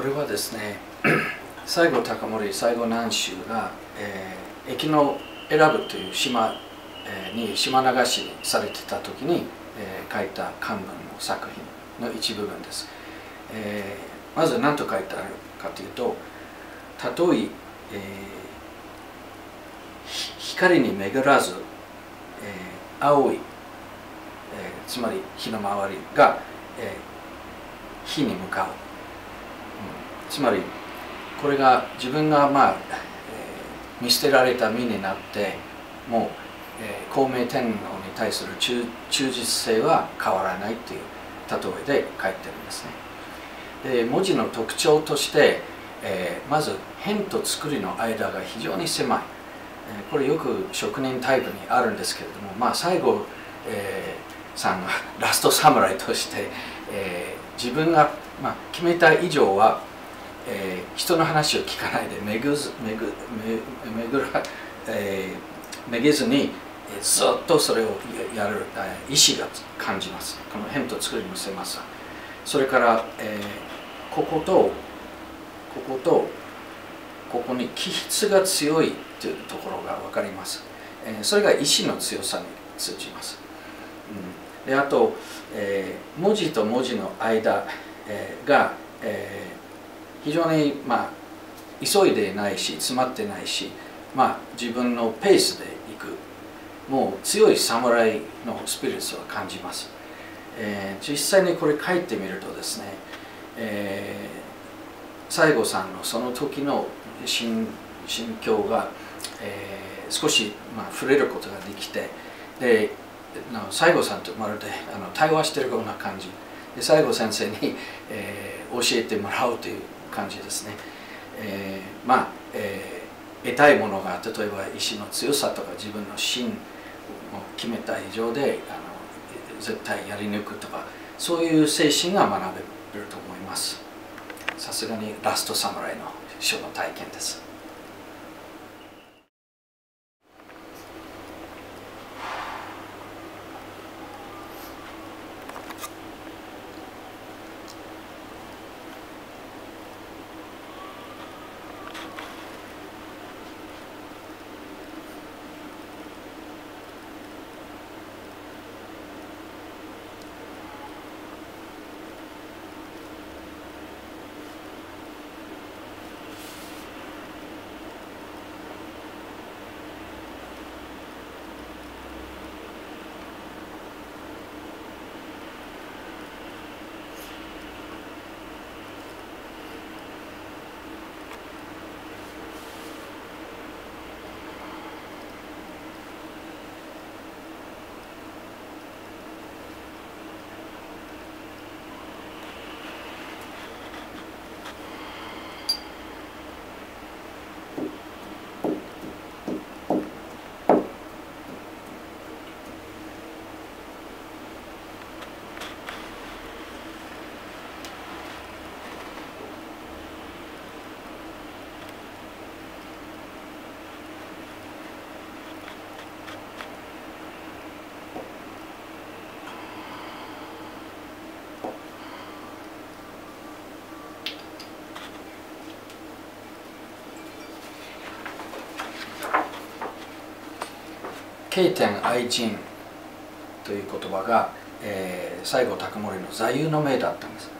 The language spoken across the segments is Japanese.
これはですね西郷隆盛西郷南州が、えー、駅の選ぶという島、え、に島流しされてた時に、えー、書いた漢文の作品の一部分です、えー、まず何と書いてあるかというと「たとええー、光に巡らず、えー、青い、えー、つまり日の周りが、えー、火に向かう、つまりこれが自分がまあ、えー、見捨てられた身になってもう、えー、孔明天皇に対する忠実性は変わらないっていう例えで書いてるんですね。で文字の特徴として、えー、まず辺と作りの間が非常に狭い、えー、これよく職人タイプにあるんですけれどもまあ最後、えー、さんがラスト侍として、えー、自分が、まあ、決めた以上はえー、人の話を聞かないでめぐずめぐめぐら、えー、めげずにずっとそれをやる意志が感じます。この辺と作りの狭さ。それから、えー、こことこことここに気質が強いというところが分かります、えー、それが意志の強さに通じます、うん、であと、えー、文字と文字の間、えー、が、えー非常にまあ急いでないし詰まってないし、まあ、自分のペースでいく。もう強い侍のスピリッツを感じます、えー、実際にこれ書いてみるとですね、えー、西郷さんのその時の心心境が、えー、少し、まあ、触れることができてで西郷さんとまるであの対話してるような感じ。で西郷先生に、えー、教えてもらうという感じですね、えー、まあ、えー、得たいものが例えば意志の強さとか自分の芯を決めた以上であの絶対やり抜くとかそういう精神が学べると思います。さすがにラストサムライの書の体験です。経典愛人という言葉が、えー、西郷隆盛の座右の銘だったんです。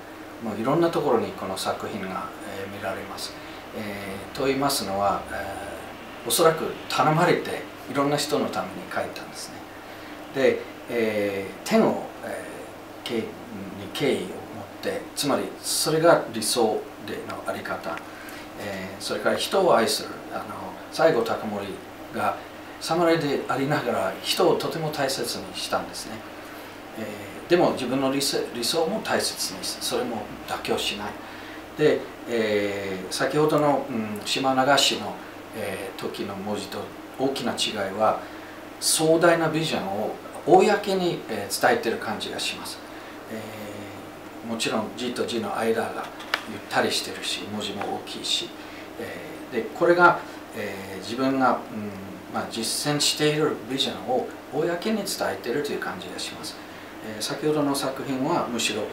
もういろんなところにこの作品が、えー、見られます、えー、と言いますのは、えー、おそらく頼まれていろんな人のために書いたんですね。で、えー、天を、えー、に敬意を持ってつまりそれが理想でのあり方、えー、それから人を愛する。あの西郷隆盛が侍でありながら人をとても大切にしたんですね、えー、でも自分の理想も大切にそれも妥協しない。で、えー、先ほどの、うん、島流しの、えー、時の文字と大きな違いは壮大なビジョンを公に、えー、伝えてる感じがします、えー、もちろん字と字の間がゆったりしてるし文字も大きいし、えー、でこれが、えー、自分が、うんまあ、実践しているビジョンを公に伝えているという感じがします、えー、先ほどの作品はむしろ、うん、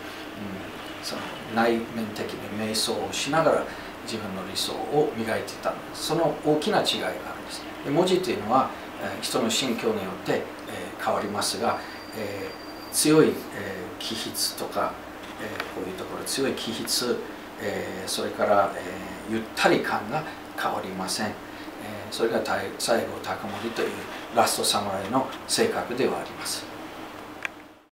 その内面的に瞑想をしながら自分の理想を磨いていた。その大きな違いがあるんです。で文字というのは、え人の心境によって、え変わりますが、え強い、え気筆とか、えこういうところ強い気筆、えそれから、えゆったり感が変わりません、それが最後高森というラスト侍の性格ではあります。